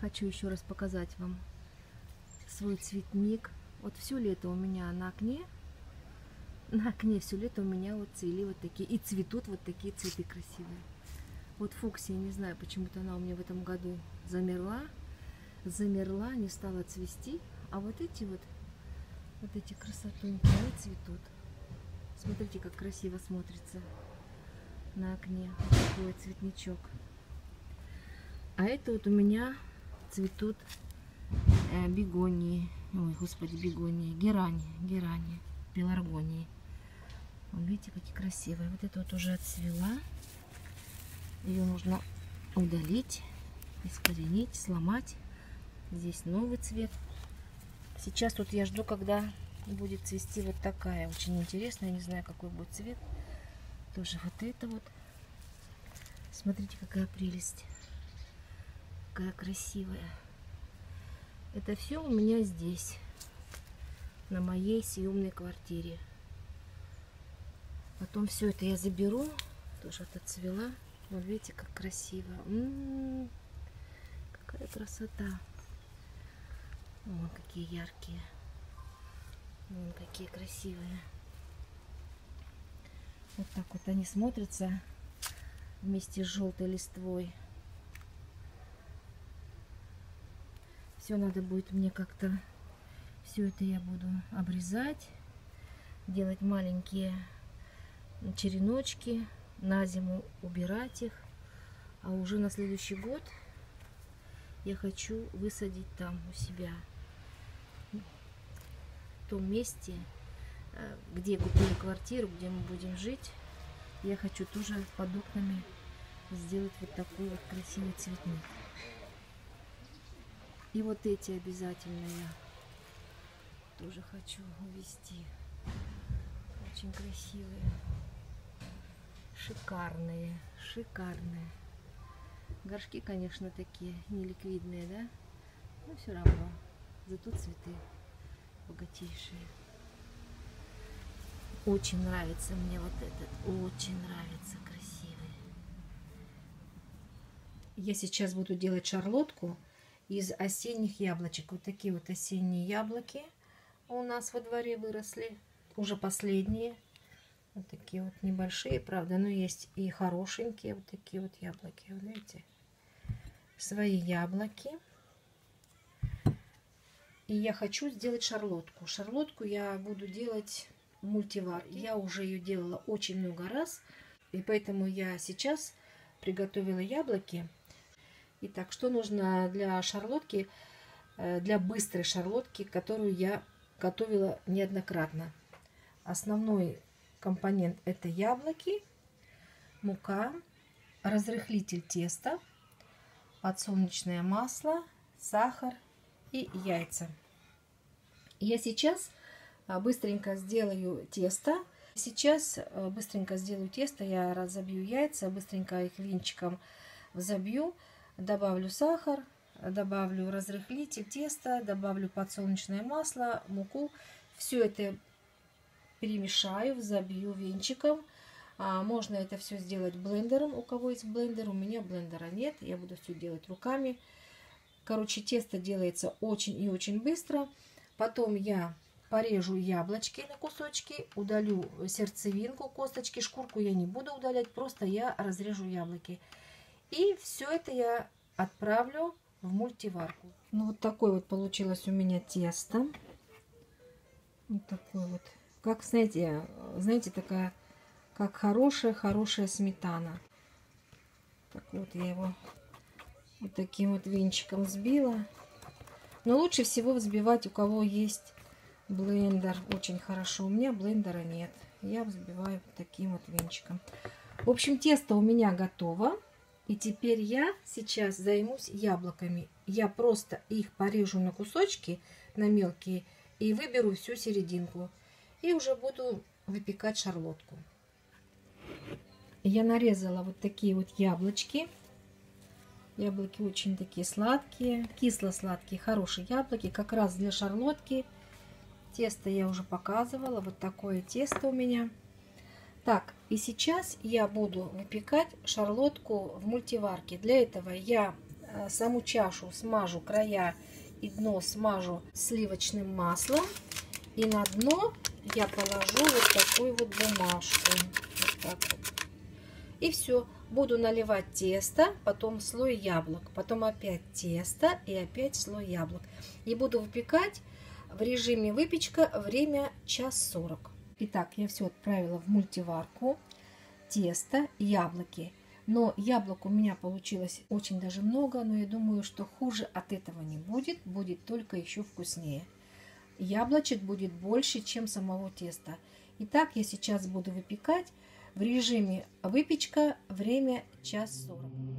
хочу еще раз показать вам свой цветник. Вот все лето у меня на окне, на окне все лето у меня вот цвели вот такие, и цветут вот такие цветы красивые. Вот фуксия, не знаю, почему-то она у меня в этом году замерла, замерла, не стала цвести, а вот эти вот, вот эти красотуньки, они цветут. Смотрите, как красиво смотрится на окне такой цветничок. А это вот у меня цветут э, бегонии. Ой, господи, бегонии. Герани, герани, пеларгонии. Вот видите, какие красивые. Вот это вот уже отцвела. Ее нужно удалить, искоренить, сломать. Здесь новый цвет. Сейчас тут я жду, когда будет цвести вот такая. Очень интересная. Не знаю, какой будет цвет. Тоже вот это вот. Смотрите, какая прелесть. Какая красивая. Это все у меня здесь. На моей съемной квартире. Потом все это я заберу. Тоже отцвела. Вот видите, как красиво. М -м -м, какая красота. Вон какие яркие. Вон какие красивые. Вот так вот они смотрятся вместе с желтой листвой. Все надо будет мне как-то... Все это я буду обрезать. Делать маленькие череночки. На зиму убирать их. А уже на следующий год я хочу высадить там у себя в том месте, э, где купили квартиру, где мы будем жить, я хочу тоже под окнами сделать вот такой вот красивый цветник. И вот эти обязательно я тоже хочу увести. Очень красивые. Шикарные, шикарные. Горшки, конечно, такие неликвидные, да? Но все равно. Зато цветы богатейшие. Очень нравится мне вот этот. Очень нравится. Красивый. Я сейчас буду делать шарлотку из осенних яблочек. Вот такие вот осенние яблоки у нас во дворе выросли. Уже последние. Вот такие вот небольшие, правда, но есть и хорошенькие вот такие вот яблоки. Вот видите? Свои яблоки. И я хочу сделать шарлотку. Шарлотку я буду делать мультивар. Я уже ее делала очень много раз. И поэтому я сейчас приготовила яблоки. Итак, что нужно для шарлотки, э, для быстрой шарлотки, которую я готовила неоднократно. Основной компонент это яблоки, мука, разрыхлитель теста, подсолнечное масло, сахар и яйца. Я сейчас а, быстренько сделаю тесто. Сейчас а, быстренько сделаю тесто, я разобью яйца, быстренько их венчиком взобью, добавлю сахар, добавлю разрыхлитель теста, добавлю подсолнечное масло, муку. Все это перемешаю, взобью венчиком. А, можно это все сделать блендером, у кого есть блендер. У меня блендера нет, я буду все делать руками. Короче, тесто делается очень и очень быстро. Потом я порежу яблочки на кусочки, удалю сердцевинку, косточки, шкурку я не буду удалять, просто я разрежу яблоки. И все это я отправлю в мультиварку. Ну, вот такое вот получилось у меня тесто. Вот такой вот. Как, знаете, знаете, такая, как хорошая-хорошая сметана. Так вот я его вот таким вот венчиком взбила. Но лучше всего взбивать, у кого есть блендер. Очень хорошо. У меня блендера нет. Я взбиваю вот таким вот венчиком. В общем, тесто у меня готово. И теперь я сейчас займусь яблоками. Я просто их порежу на кусочки, на мелкие, и выберу всю серединку. И уже буду выпекать шарлотку. Я нарезала вот такие вот яблочки. Яблоки очень такие сладкие, кисло-сладкие, хорошие яблоки, как раз для шарлотки. Тесто я уже показывала, вот такое тесто у меня. Так, и сейчас я буду выпекать шарлотку в мультиварке. Для этого я э, саму чашу смажу края и дно смажу сливочным маслом. И на дно я положу вот такую вот бумажку. Вот так вот. И все. Буду наливать тесто, потом слой яблок, потом опять тесто и опять слой яблок. И буду выпекать в режиме выпечка время час сорок. Итак, я все отправила в мультиварку. Тесто, яблоки. Но яблок у меня получилось очень даже много, но я думаю, что хуже от этого не будет, будет только еще вкуснее. Яблочек будет больше, чем самого теста. Итак, я сейчас буду выпекать в режиме выпечка время час сорок.